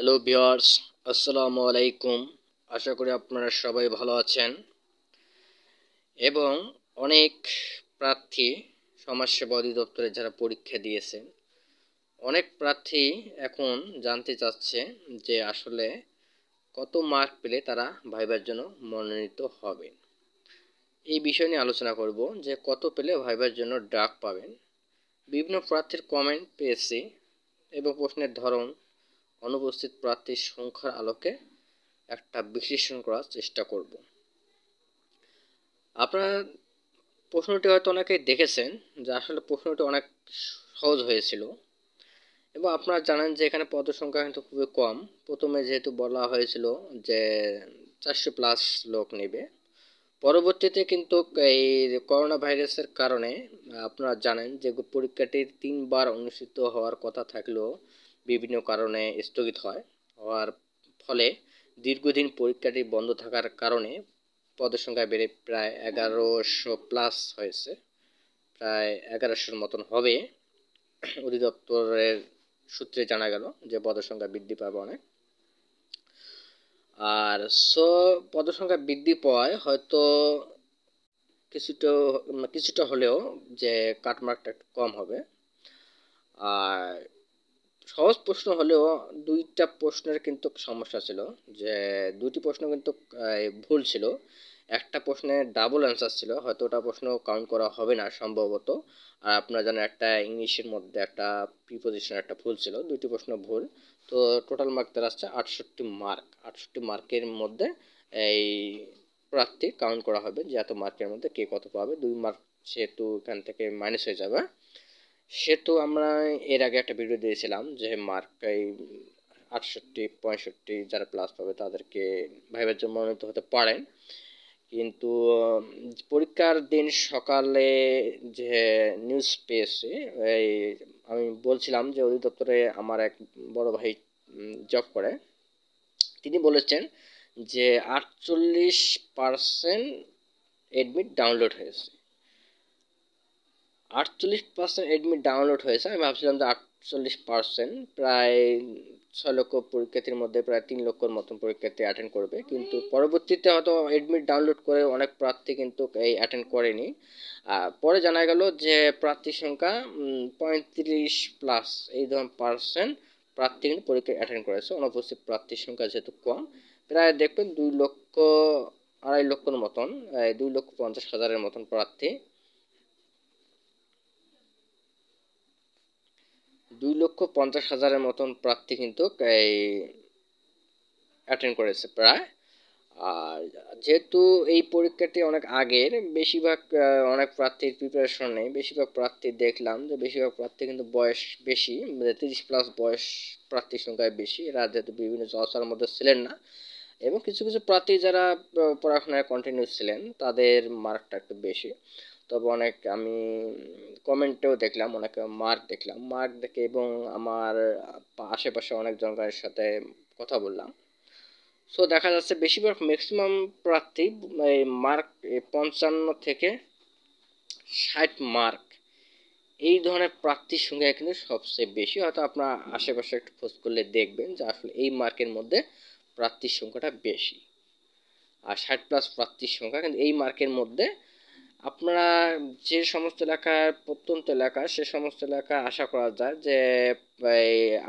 Hello viewers আসসালামু আলাইকুম আশা করি আপনারা সবাই ভালো আছেন। এবং অনেক প্রার্থী সমাজসেবা অধিদপ্তরে যারা পরীক্ষা দিয়েছেন অনেক প্রার্থী এখন জানতে চাচ্ছে যে আসলে কত মার্ক পেলে তারা ভাইবার জন্য মনোনীত হবে। এই বিষয় নিয়ে আলোচনা করব যে কত পেলে ভাইবার জন্য ডাক পাবেন। বিভিন্ন প্রার্থীর কমেন্ট পেয়েছি এবং প্রশ্নের ধরন অনুপস্থিত প্রার্থীর সংখ্যার আলোকে একটা বিশ্লেষণ করার চেষ্টা করব। আপনারা প্রশ্নটি হয়তো অনেকেই দেখেছেন যে আসলে প্রশ্নটি অনেক সহজ হয়েছিল এবং আপনারা জানেন যে এখানে পদ সংখ্যা কিন্তু খুবই কম। প্রথমে যেহেতু বলা হয়েছিল যে চারশো প্লাস লোক নেবে, পরবর্তীতে কিন্তু এই করোনা ভাইরাসের কারণে আপনারা জানেন যে পরীক্ষাটি তিনবার অনুষ্ঠিত হওয়ার কথা থাকলেও বিভিন্ন কারণে স্থগিত হয়। হওয়ার ফলে দীর্ঘদিন পরীক্ষাটি বন্ধ থাকার কারণে পদের সংখ্যা বেড়ে প্রায় এগারোশো প্লাস হয়েছে। প্রায় এগারোশোর মতন হবে। অধিদপ্তরের সূত্রে জানা গেল যে পদের সংখ্যা বৃদ্ধি পাবে অনেক। আর সো পদের সংখ্যা বৃদ্ধি পাওয়ায় হয়তো কিছুটা কিছুটা হলেও যে কাটমার্কটা কম হবে। আর সহজ প্রশ্ন হলেও দুইটা প্রশ্নের কিন্তু সমস্যা ছিল যে দুইটি প্রশ্ন কিন্তু ভুল ছিল। একটা প্রশ্নে ডাবল অ্যান্সার ছিল, হয়তো ওটা প্রশ্ন কাউন্ট করা হবে না সম্ভবত। আর আপনারা জানেন একটা ইংলিশের মধ্যে একটা প্রিপোজিশন একটা ভুল ছিল, দুইটি প্রশ্ন ভুল। তো টোটাল মার্ক তার আসছে আটষট্টি মার্ক আটষট্টি মার্কের মধ্যে এই প্রার্থী কাউন্ট করা হবে যে এত মার্কের মধ্যে কে কত পাবে। দুই মার্ক সেহেতু এখান থেকে মাইনাস হয়ে যাবে। সেহেতু আমরা এর আগে একটা ভিডিও দিয়েছিলাম যে মার্ক এই আটষট্টি, পঁয়ষট্টি যারা প্লাস পাবে তাদেরকে ভাইবার জন্য মনোনীত হতে পারেন কিন্তু পরীক্ষার দিন সকালে যে নিউজ পেয়েছি, এই আমি বলছিলাম যে অধিদপ্তরে আমার এক বড় ভাই জব করে। তিনি বলেছেন যে আটচল্লিশ পারসেন্ট এডমিট ডাউনলোড হয়েছে। আটচল্লিশ পার্সেন্ট এডমিট ডাউনলোড হয়েছে। আমি ভাবছিলাম যে আটচল্লিশ পার্সেন্ট প্রায় ছয় লক্ষ পরীক্ষার্থীর মধ্যে, প্রায় তিন লক্ষর মতন পরীক্ষার্থী অ্যাটেন্ড করবে। কিন্তু পরবর্তীতে হয়তো এডমিট ডাউনলোড করে অনেক প্রার্থী কিন্তু এই অ্যাটেন্ড করেনি। পরে জানা গেল যে প্রার্থীর সংখ্যা পঁয়ত্রিশ প্লাস এই ধরনের পার্সেন্ট প্রার্থী কিন্তু পরীক্ষা অ্যাটেন্ড করেছে। অনুপস্থিত প্রার্থীর সংখ্যা যেহেতু কম, প্রায় দেখবেন দুই লক্ষ আড়াই লক্ষর মতন দুই লক্ষ পঞ্চাশ হাজারের মতন প্রার্থী দুই লক্ষ পঞ্চাশ হাজারের মতন প্রার্থী কিন্তু এই অ্যাটেন্ড করেছে প্রায়। আর যেহেতু এই পরীক্ষাটি অনেক আগের, বেশিরভাগ অনেক প্রার্থীর প্রিপারেশন নেই। বেশিরভাগ প্রার্থী দেখলাম যে বেশিরভাগ প্রার্থী কিন্তু বয়স বেশি মানে তিরিশ প্লাস বয়স প্রার্থীর সংখ্যায় বেশি। এরা যেহেতু বিভিন্ন জলসার মধ্যে ছিলেন না। এবং কিছু কিছু প্রার্থী যারা পড়াশোনায় কন্টিনিউ ছিলেন, তাদের মার্কটা একটু বেশি। তবে অনেক আমি কমেন্টেও দেখলাম, অনেক মার্ক দেখলাম। মার্ক দেখে এবং আমার আশেপাশে অনেক জনগণের সাথে কথা বললাম। সো দেখা যাচ্ছে বেশিরভাগ ম্যাক্সিমাম প্রার্থী এই মার্ক পঞ্চান্ন থেকে ষাট মার্ক। এই ধরনের প্রার্থীর সংখ্যা কিন্তু সবচেয়ে বেশি। হয়তো আপনার আশেপাশে একটু খোঁজ করলে দেখবেন যে আসলে এই মার্কের মধ্যে প্রার্থীর সংখ্যাটা বেশি। আর ষাট প্লাস প্রার্থীর সংখ্যা কিন্তু এই মার্কের মধ্যে আপনারা যে সমস্ত এলাকার প্রত্যন্ত এলাকা, সে সমস্ত এলাকা আশা করা যায় যে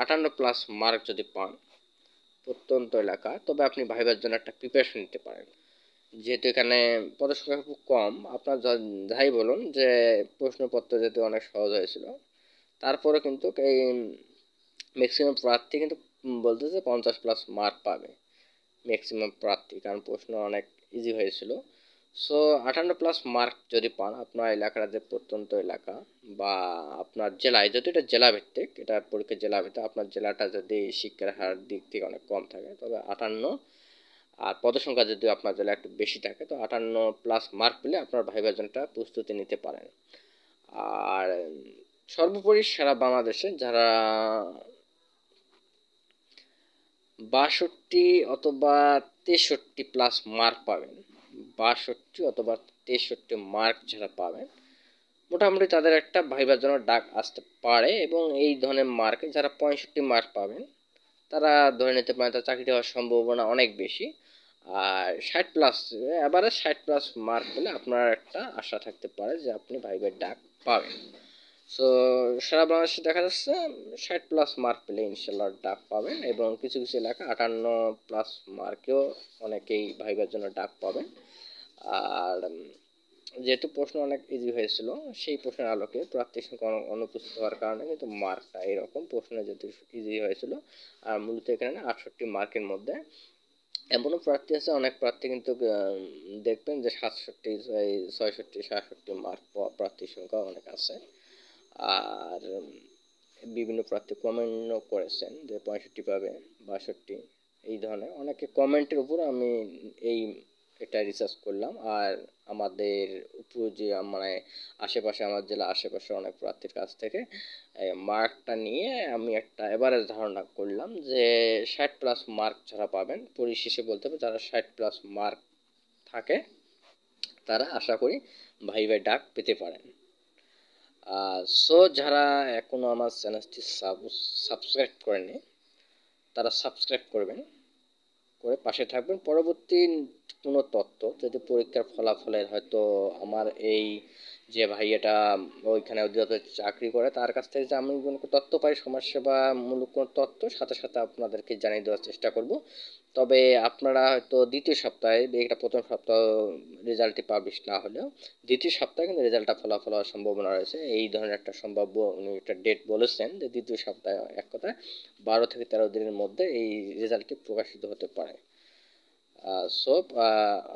আটান্ন প্লাস মার্ক যদি পান প্রত্যন্ত এলাকা, তবে আপনি ভাইবার জন্য একটা প্রিপারেশন নিতে পারেন। যেহেতু এখানে পদসংখ্যা খুব কম, আপনার যাই বলুন যে, প্রশ্নপত্র যেহেতু অনেক সহজ হয়েছিল, তারপরে কিন্তু এই ম্যাক্সিমাম প্রার্থী কিন্তু বলতেছে পঞ্চাশ প্লাস মার্ক পাবে ম্যাক্সিমাম প্রার্থী, কারণ প্রশ্ন অনেক ইজি হয়েছিল। সো আটান্ন প্লাস মার্ক যদি পান আপনার এলাকার যে প্রত্যন্ত এলাকা বা আপনার জেলায় যদি এটা জেলা ভিত্তিক এটা পরীক্ষা জেলা ভিত্তিক, আপনার জেলাটা যদি শিক্ষার হার দিক থেকে অনেক কম থাকে, তবে আটান্ন আর পদসংখ্যা যদি আপনার জেলা একটু বেশি থাকে, তো আটান্ন প্লাস মার্ক পেলে আপনার ভাইভাজনটা প্রস্তুতি নিতে পারেন। আর সর্বোপরি সারা বাংলাদেশে যারা বাষট্টি অথবা তেষট্টি প্লাস মার্ক পাবেন বাষট্টি অথবা তেষট্টি মার্ক যারা পাবেন, মোটামুটি তাদের একটা ভাইবার জন্য ডাক আসতে পারে এবং এই ধরনের মার্কে যারা পঁয়ষট্টি মার্ক পাবেন, তারা ধরে নিতে পারেন তার চাকরি হওয়ার সম্ভাবনা অনেক বেশি। আর ষাট প্লাস এবারে ষাট প্লাস মার্ক পেলে আপনার একটা আশা থাকতে পারে যে আপনি ভাইবের ডাক পাবেন। সো সারা বাংলাদেশে দেখা যাচ্ছে ষাট প্লাস মার্ক পেলে ইনশাল্লাহ ডাক পাবেন এবং কিছু কিছু এলাকা আটান্ন প্লাস মার্কেও অনেকেই ভাইবার জন্য ডাক পাবেন। আর যেহেতু প্রশ্ন অনেক ইজি হয়েছিল, সেই প্রশ্নের আলোকে প্রার্থী সংখ্যা অনুপস্থিত হওয়ার কারণে কিন্তু মার্কটা এরকম প্রশ্ন যেহেতু ইজি হয়েছিল, আর মূলত এখানে আটষট্টি মার্কের মধ্যে এমনও প্রার্থী আছে, অনেক প্রার্থী কিন্তু দেখবেন যে সাতষট্টি ছয়ষট্টি, সাতষট্টি মার্ক প্রার্থীর সংখ্যা অনেক আছে। আর বিভিন্ন প্রার্থী কমেন্টও করেছেন যে পঁয়ষট্টি পাবে, বাষট্টি, এই ধরনের। অনেকে কমেন্টের উপর আমি এই এটা রিসার্চ করলাম। আর আমাদের উপর যে মানে আশেপাশে আমার জেলা আশেপাশে অনেক প্রার্থীর কাছ থেকে মার্কটা নিয়ে আমি একটা এভারেজ ধারণা করলাম যে, ষাট প্লাস মার্ক যারা পাবেন, পরিশেষে বলতে হবে যারা ষাট প্লাস মার্ক থাকে, তারা আশা করি ভাই ভাই ডাক পেতে পারেন। সো যারা এখনও আমার চ্যানেলটি সাবস্ক্রাইব করেনি তারা সাবস্ক্রাইব করবেন, করে পাশে থাকবেন। পরবর্তী কোনো তথ্য যদি পরীক্ষার ফলাফলের হয়তো আমার এই যে ভাইয়াটা ওইখানে অধিদপ্তরে চাকরি করে, তার কাছ থেকে যে আমি কোনো তথ্য পাই, সমাজসেবামূলক কোনো তথ্য সাথে সাথে আপনাদেরকে জানিয়ে দেওয়ার চেষ্টা করব। তবে আপনারা হয়তো দ্বিতীয় সপ্তাহে, এটা প্রথম সপ্তাহ রেজাল্টটি পাবলিশ না হলেও, দ্বিতীয় সপ্তাহে কিন্তু রেজাল্টটা ফলাফল হওয়ার সম্ভাবনা রয়েছে। এই ধরনের একটা সম্ভাব্য উনি একটা ডেট বলেছেন যে দ্বিতীয় সপ্তাহে এক কথায় বারো থেকে তেরো দিনের মধ্যে এই রেজাল্টটি প্রকাশিত হতে পারে। সো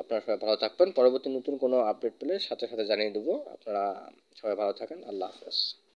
আপনারা সবাই ভালো থাকবেন। পরবর্তী নতুন কোনো আপডেট পেলে সাথে সাথে জানিয়ে দেবো। আপনারা সবাই ভালো থাকেন। আল্লাহ হাফেজ।